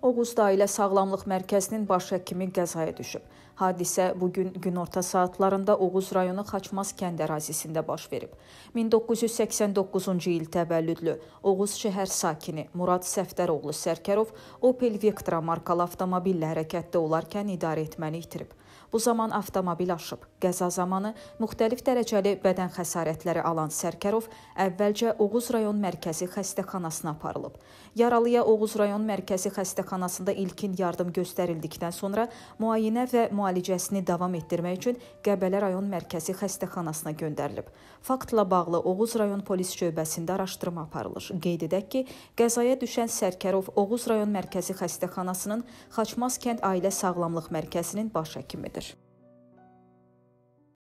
Oğuzda Ailə Sağlamlıq Mərkəzinin baş həkimi qəzaya düşüb. Hadisə bu gün günorta saatlarında Oğuz rayonu Xaçmaz kənd ərazisində baş verib. 1989-cu il təvəllüdlü Oğuz şəhər sakini Murad Səfdəroğlu Sərkərov Opel Vectra markalı avtomobillə hərəkətdə olarkən idarə etməni itirib. Bu zaman avtomobil aşıb. Qəza zamanı müxtəlif dərəcəli bədən xəsarətləri alan Sərkərov əvvəlcə Oğuz rayon mərkəzi xəstəxanasına aparılıb. Yaralıya Oğuz rayon mərkəzi xəstəxanasında ilkin yardım göstərildikdən sonra müayinə və müalicəsini davam etdirmək üçün Qəbələ rayon mərkəzi xəstəxanasına göndərilib. Faktla bağlı Oğuz rayon polis şöbəsində araşdırma aparılır. Qeyd edək ki, qəzaya düşən Sərkərov Oğuz rayon mərkəzi xəstəxanasının Xaçmaz kənd ailə sağlamlıq mərkəzinin baş həkimidir. demektir.